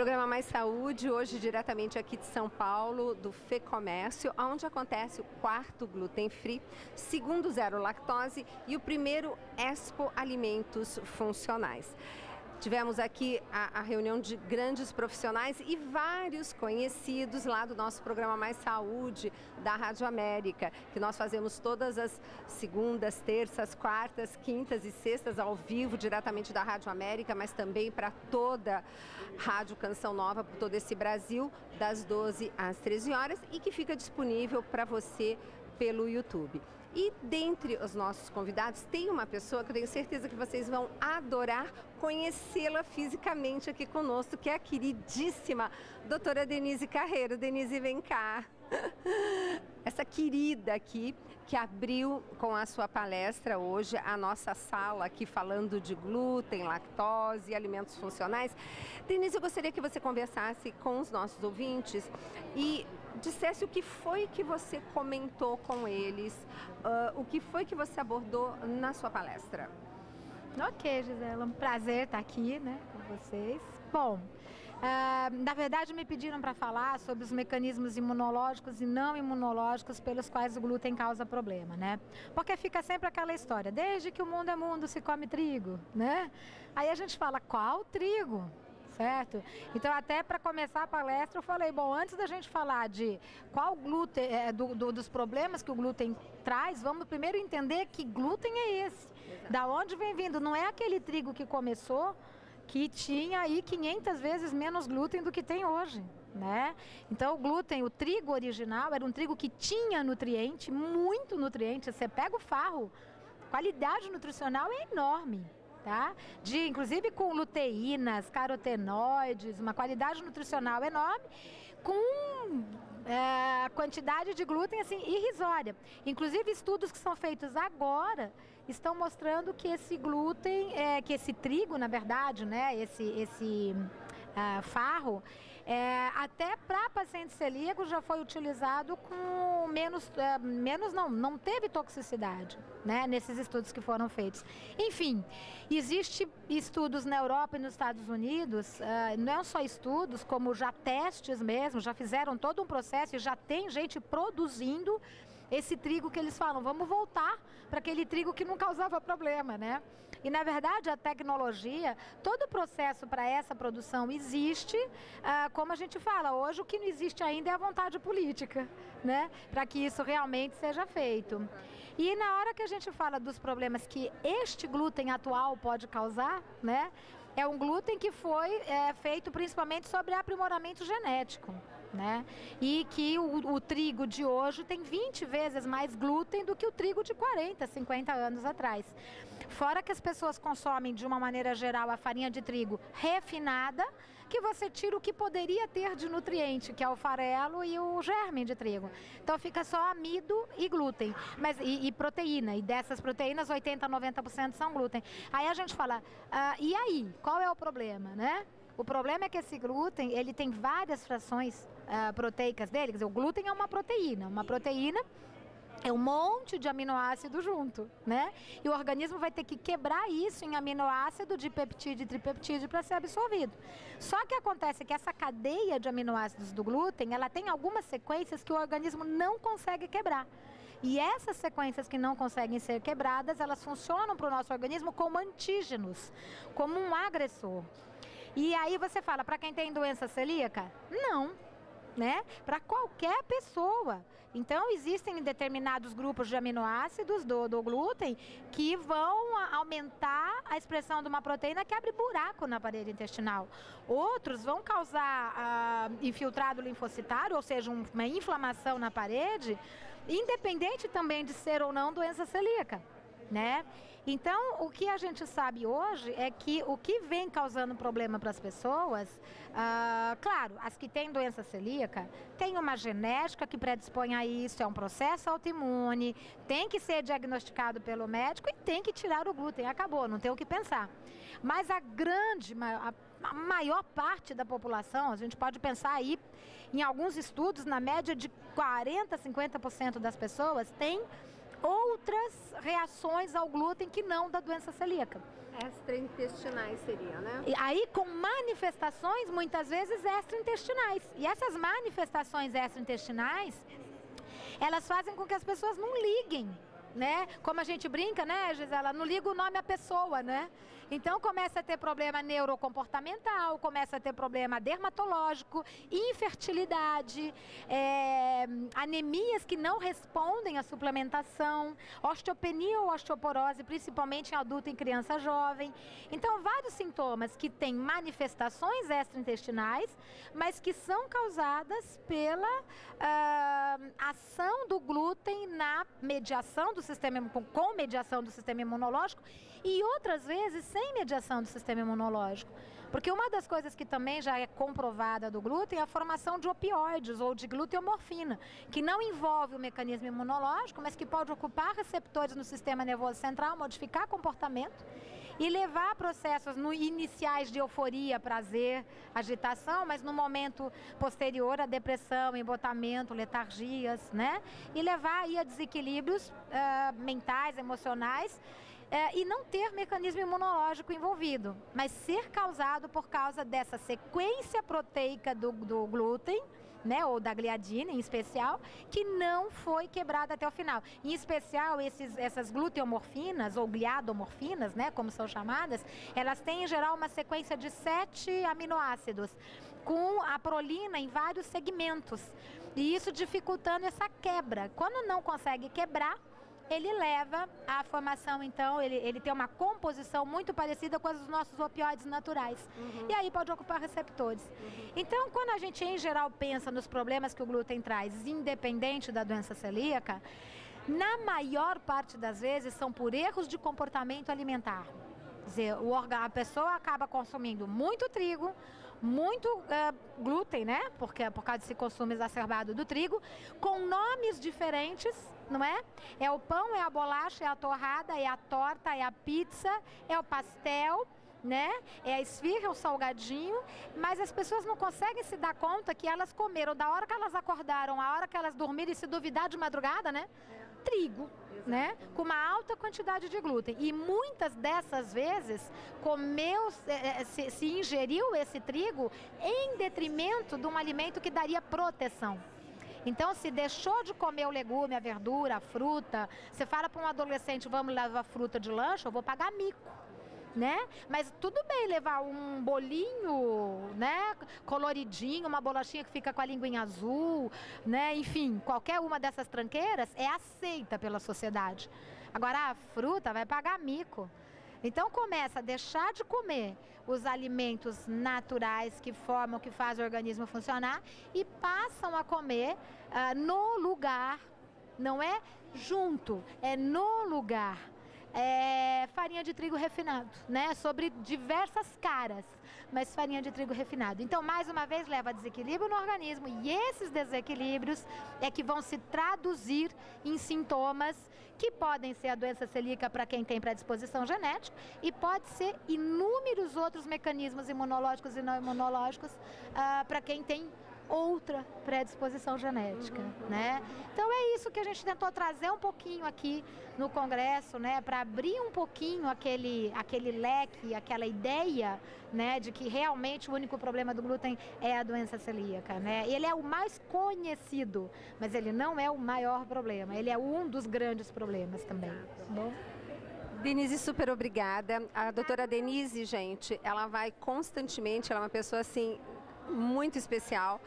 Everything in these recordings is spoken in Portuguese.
Programa Mais Saúde, hoje diretamente aqui de São Paulo, do Fê Comércio, onde acontece o quarto Gluten Free, segundo Zero Lactose e o primeiro Expo Alimentos Funcionais. Tivemos aqui a, a, reunião de grandes profissionais e vários conhecidos lá do nosso programa Mais Saúde, da Rádio América, que nós fazemos todas as segundas, terças, quartas, quintas e sextas ao vivo, diretamente da Rádio América, mas também para toda Rádio Canção Nova, por todo esse Brasil, das 12 às 13 horas e que fica disponível para você pelo YouTube. E dentre os nossos convidados tem uma pessoa que eu tenho certeza que vocês vão adorar conhecê-la fisicamente aqui conosco, que é a queridíssima doutora Denise Carreiro. Denise, vem cá. Essa querida aqui que abriu com a sua palestra hoje a nossa sala aqui falando de glúten, lactose, alimentos funcionais. Denise, eu gostaria que você conversasse com os nossos ouvintes e dissesse o que foi que você comentou com eles, uh, o que foi que você abordou na sua palestra. Ok, Gisela, um prazer estar aqui né, com vocês. Bom, uh, na verdade me pediram para falar sobre os mecanismos imunológicos e não imunológicos pelos quais o glúten causa problema, né? Porque fica sempre aquela história, desde que o mundo é mundo se come trigo, né? Aí a gente fala, qual trigo? Certo? Então, até para começar a palestra, eu falei, bom, antes da gente falar de qual glúten, é, do, do, dos problemas que o glúten traz, vamos primeiro entender que glúten é esse. Exato. Da onde vem vindo? Não é aquele trigo que começou que tinha aí 500 vezes menos glúten do que tem hoje. Né? Então o glúten, o trigo original, era um trigo que tinha nutriente, muito nutriente. Você pega o farro, qualidade nutricional é enorme tá? De inclusive com luteínas, carotenoides, uma qualidade nutricional enorme, com é, quantidade de glúten assim irrisória. Inclusive estudos que são feitos agora estão mostrando que esse glúten, é, que esse trigo, na verdade, né, esse esse uh, farro, é, até para pacientes celíacos já foi utilizado com menos, é, menos não, não teve toxicidade, né, nesses estudos que foram feitos. Enfim, existe estudos na Europa e nos Estados Unidos, uh, não só estudos, como já testes mesmo, já fizeram todo um processo e já tem gente produzindo esse trigo que eles falam, vamos voltar para aquele trigo que não causava problema, né? E na verdade a tecnologia, todo o processo para essa produção existe, ah, como a gente fala, hoje o que não existe ainda é a vontade política, né? Para que isso realmente seja feito. E na hora que a gente fala dos problemas que este glúten atual pode causar, né? É um glúten que foi é, feito principalmente sobre aprimoramento genético né? E que o, o, trigo de hoje tem 20 vezes mais glúten do que o trigo de 40, 50 anos atrás. Fora que as pessoas consomem de uma maneira geral a farinha de trigo refinada, que você tira o que poderia ter de nutriente, que é o farelo e o germe de trigo. Então fica só amido e glúten, mas e, e proteína. E dessas proteínas 80, 90% são glúten. Aí a gente fala, ah, e aí, qual é o problema, né? O problema é que esse glúten, ele tem várias frações uh, proteicas dele. Quer dizer, o glúten é uma proteína. Uma proteína é um monte de aminoácido junto, né? E o organismo vai ter que quebrar isso em aminoácido de peptídeo e tripeptídeo para ser absorvido. Só que acontece que essa cadeia de aminoácidos do glúten, ela tem algumas sequências que o organismo não consegue quebrar. E essas sequências que não conseguem ser quebradas, elas funcionam para o nosso organismo como antígenos, como um agressor. E aí você fala, para quem tem doença celíaca? Não né? Para qualquer pessoa. Então, existem determinados grupos de aminoácidos do, do glúten que vão aumentar a expressão de uma proteína que abre buraco na parede intestinal. Outros vão causar ah, infiltrado linfocitário, ou seja, uma inflamação na parede, independente também de ser ou não doença celíaca né? Então, o que a gente sabe hoje é que o que vem causando problema para as pessoas, uh, claro, as que têm doença celíaca, tem uma genética que predispõe a isso, é um processo autoimune, tem que ser diagnosticado pelo médico e tem que tirar o glúten, acabou, não tem o que pensar. Mas a grande, a a maior parte da população, a gente pode pensar aí em alguns estudos, na média de 40, 50% das pessoas tem outras reações ao glúten que não da doença celíaca. extraintestinais seria, né? E aí com manifestações muitas vezes extraintestinais. E essas manifestações extraintestinais, elas fazem com que as pessoas não liguem né? Como a gente brinca, né, Gisela? Não liga o nome à pessoa, né? Então começa a ter problema neurocomportamental, começa a ter problema dermatológico, infertilidade, é, anemias que não respondem à suplementação, osteopenia ou osteoporose, principalmente em adulto e criança jovem. Então, vários sintomas que têm manifestações extraintestinais, mas que são causadas pela uh, ação do glúten na mediação do sistema, com mediação do sistema imunológico e outras vezes sem mediação do sistema imunológico. Porque uma das coisas que também já é comprovada do glúten é a formação de opioides ou de gluteomorfina, que não envolve o mecanismo imunológico, mas que pode ocupar receptores no sistema nervoso central, modificar comportamento e levar processos no, iniciais de euforia, prazer, agitação, mas no momento posterior a depressão, embotamento, letargias, né? E levar aí a desequilíbrios uh, mentais, emocionais é, e não ter mecanismo imunológico envolvido, mas ser causado por causa dessa sequência proteica do, do glúten, né, ou da gliadina em especial, que não foi quebrada até o final. Em especial, esses, essas gluteomorfinas ou gliadomorfinas, né, como são chamadas, elas têm em geral uma sequência de sete aminoácidos, com a prolina em vários segmentos. E isso dificultando essa quebra. Quando não consegue quebrar, ele leva à formação, então, ele, ele tem uma composição muito parecida com dos nossos opioides naturais. Uhum. E aí pode ocupar receptores. Uhum. Então, quando a gente, em geral, pensa nos problemas que o glúten traz, independente da doença celíaca, na maior parte das vezes são por erros de comportamento alimentar. Quer dizer, a pessoa acaba consumindo muito trigo, muito uh, glúten, né? Porque por causa desse consumo exacerbado do trigo, com nomes diferentes não é? É o pão, é a bolacha, é a torrada, é a torta, é a pizza, é o pastel, né? É a esfirra, é o salgadinho, mas as pessoas não conseguem se dar conta que elas comeram da hora que elas acordaram, a hora que elas dormiram e se duvidar de madrugada, né? Trigo, né? Com uma alta quantidade de glúten. E muitas dessas vezes comeu, é, é, se, se ingeriu esse trigo em detrimento de um alimento que daria proteção. Então, se deixou de comer o legume, a verdura, a fruta, você fala para um adolescente, vamos levar fruta de lanche, eu vou pagar mico. Né? Mas tudo bem levar um bolinho, né, coloridinho, uma bolachinha que fica com a linguinha azul, né? Enfim, qualquer uma dessas tranqueiras é aceita pela sociedade. Agora a fruta vai pagar mico. Então começa a deixar de comer os alimentos naturais que formam, que fazem o organismo funcionar e passam a comer uh, no lugar, não é junto, é no lugar. É farinha de trigo refinado, né? Sobre diversas caras mas farinha de trigo refinado. Então, mais uma vez, leva a desequilíbrio no organismo e esses desequilíbrios é que vão se traduzir em sintomas que podem ser a doença celíaca para quem tem predisposição genética e pode ser inúmeros outros mecanismos imunológicos e não imunológicos uh, para quem tem outra predisposição genética, né? Então é isso que a gente tentou trazer um pouquinho aqui no congresso, né, para abrir um pouquinho aquele aquele leque, aquela ideia, né, de que realmente o único problema do glúten é a doença celíaca, né? Ele é o mais conhecido, mas ele não é o maior problema. Ele é um dos grandes problemas também. Tá bom? Denise, super obrigada. A doutora Denise, gente, ela vai constantemente, ela é uma pessoa assim muito especial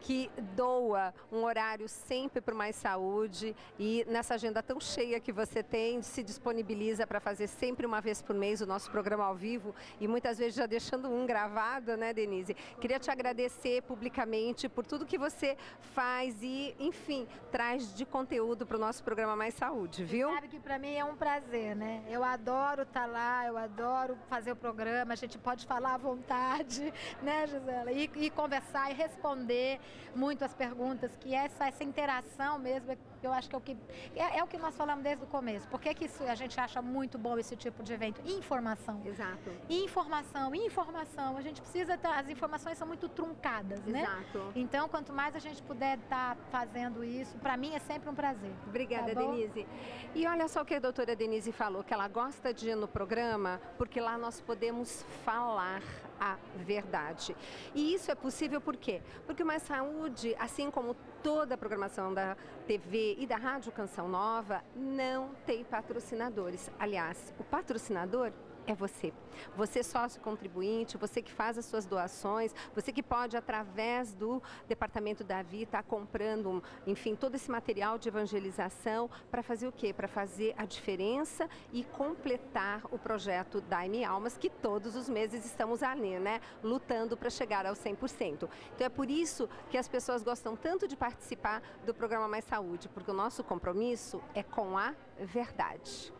que doa um horário sempre para mais saúde e nessa agenda tão cheia que você tem, se disponibiliza para fazer sempre uma vez por mês o nosso programa ao vivo e muitas vezes já deixando um gravado, né, Denise? Queria te agradecer publicamente por tudo que você faz e, enfim, traz de conteúdo para o nosso programa Mais Saúde, viu? Você sabe que para mim é um prazer, né? Eu adoro estar tá lá, eu adoro fazer o programa, a gente pode falar à vontade, né, Gisela? E, e conversar e responder muito as perguntas, que essa, essa interação mesmo é Eu acho que é o que é, é o que nós falamos desde o começo. Por que, que isso, a gente acha muito bom esse tipo de evento? Informação. Exato. Informação, informação. A gente precisa estar, as informações são muito truncadas, né? Exato. Então, quanto mais a gente puder estar fazendo isso, para mim é sempre um prazer. Obrigada, Tá? Denise. E olha só o que a doutora Denise falou, que ela gosta de ir no programa porque lá nós podemos falar a verdade. E isso é possível por quê? Porque Mais Saúde, assim como toda a programação da TV e da Rádio Canção Nova, não tem patrocinadores. Aliás, o patrocinador é você. Você sócio contribuinte, você que faz as suas doações, você que pode, através do Departamento da Vi, estar comprando, enfim, todo esse material de evangelização para fazer o quê? Para fazer a diferença e completar o projeto Daime Almas, que todos os meses estamos ali, né? Lutando para chegar ao 100%. Então é por isso que as pessoas gostam tanto de participar do programa Mais Saúde, porque o nosso compromisso é com a verdade.